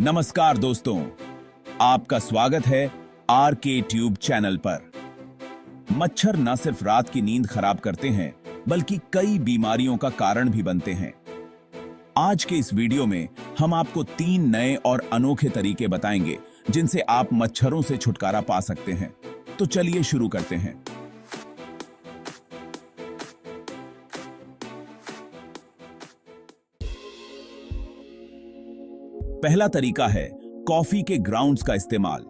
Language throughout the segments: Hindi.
नमस्कार दोस्तों, आपका स्वागत है आर के ट्यूब चैनल पर। मच्छर न सिर्फ़ रात की नींद खराब करते हैं, बल्कि कई बीमारियों का कारण भी बनते हैं। आज के इस वीडियो में हम आपको तीन नए और अनोखे तरीके बताएँगे, जिनसे आप मच्छरों से छुटकारा पा सकते हैं। तो चलिए शुरू करते हैं। पहला तरीका है कॉफ़ी के ग्राउंड्स का इस्तेमाल।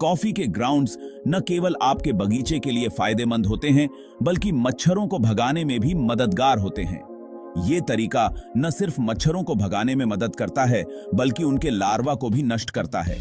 कॉफ़ी के ग्राउंड्स न केवल आपके बगीचे के लिए फ़ायदेमंद होते हैं, बल्कि मच्छरों को भगाने में भी मददगार होते हैं। ये तरीका न सिर्फ़ मच्छरों को भगाने में मदद करता है, बल्कि उनके लार्वा को भी नष्ट करता है।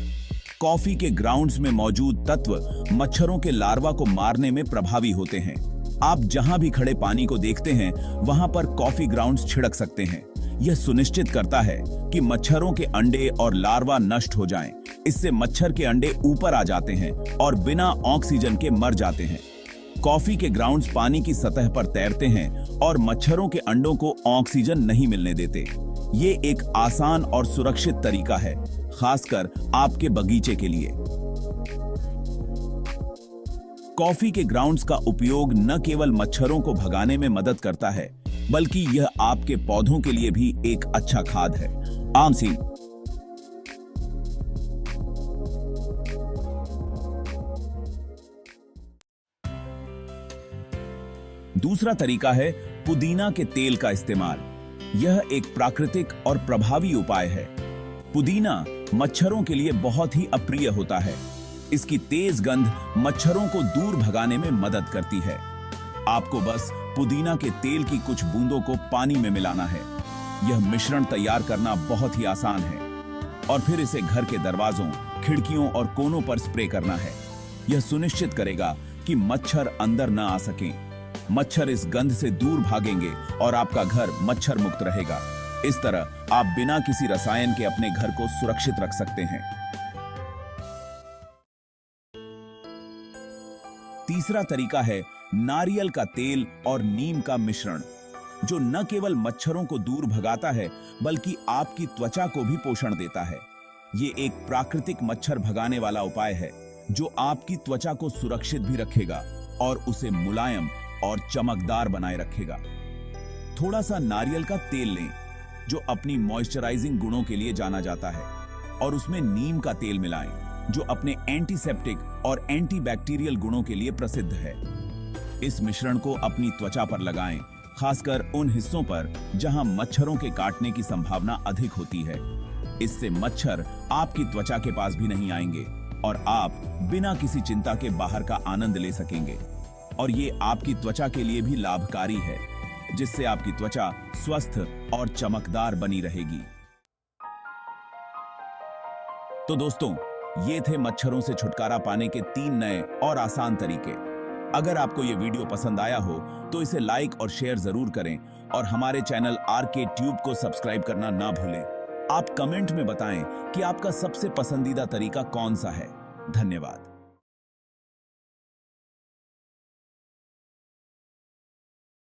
कॉफ़ी के ग्राउंड्स में मौजूद तत्व मच्छरों के लार्वा को मारने में प्रभावी होते हैं। आप जहाँ भी खड़े पानी को देखते हैं, वहाँ पर कॉफ़ी ग्राउंड्स छिड़क सकते हैं। यह सुनिश्चित करता है कि मच्छरों के अंडे और लार्वा नष्ट हो जाएँ। इससे मच्छर के अंडे ऊपर आ जाते हैं और बिना ऑक्सीजन के मर जाते हैं। कॉफ़ी के ग्राउंड्स पानी की सतह पर तैरते हैं और मच्छरों के अंडों को ऑक्सीजन नहीं मिलने देते। ये एक आसान और सुरक्षित तरीका है, खासकर आपके बगीचे के लिए। कॉफ़ी के ग्राउंड्स का उपयोग न केवल मच्छरों को भगाने में मदद करता है बल्कि यह आपके पौधों के लिए भी एक अच्छा खाद है। आमसी दूसरा तरीका है पुदीना के तेल का इस्तेमाल। यह एक प्राकृतिक और प्रभावी उपाय है। पुदीना मच्छरों के लिए बहुत ही अप्रिय होता है। इसकी तेज गंध मच्छरों को दूर भगाने में मदद करती है। आपको बस पुदीना के तेल की कुछ बूंदों को पानी में मिलाना है। यह मिश्रण तैयार करना बहुत ही आसान है। और फिर इसे घर के दरवाजों, खिड़कियों और कोनों पर स्प्रे करना है। यह सुनिश्चित करेगा कि मच्छर अंदर न आ सके। मच्छर इस गंध से दूर भागेंगे और आपका घर मच्छर मुक्त रहेगा। इस तरह आप बिना किसी रसायन के अपने घर को सुरक्षित रख सकते हैं। तीसरा तरीका है नारियल का तेल और नीम का मिश्रण, जो न केवल मच्छरों को दूर भगाता है, बल्कि आपकी त्वचा को भी पोषण देता है। ये एक प्राकृतिक मच्छर भगाने वाला उपाय है, जो आपकी त्वचा को सुरक्षित भी रखेगा और उसे मुलायम और चमकदार बनाए रखेगा। थोड़ा सा नारियल का तेल लें, जो अपनी मॉइस्चराइजिंग गुणों के लिए जाना जाता है, और उसमें नीम का तेल मिलाएँ, जो अपने एंटीसेप्टिक और एंटीबैक्टीरियल गुणों के लिए प्रसिद्ध है। इस मिश्रण को अपनी त्वचा पर लगाएँ, खासकर उन हिस्सों पर जहाँ मच्छरों के काटने की संभावना अधिक होती है। इससे मच्छर आपकी त्वचा के पास भी नहीं आएँगे और आप बिना किसी चिंता के बाहर का आनंद ले सकेंगे। और ये आपकी त्वचा के लिए भी लाभकारी है जिससे आपकी त्वचा स्वस्थ और चमकदार बनी रहेगी। तो दोस्तों ये थे मच्छरों से छुटकारा पाने के तीन नए और आसान तरीके। अगर आपको ये वीडियो पसंद आया हो तो इसे लाइक और शेयर ज़रूर करें और हमारे चैनल आर के ट्यूब को सब्सक्राइब करना ना भूलें। आप कमेंट में बताएँ कि आपका सबसे पसंदीदा तरीका कौन सा है। धन्यवाद।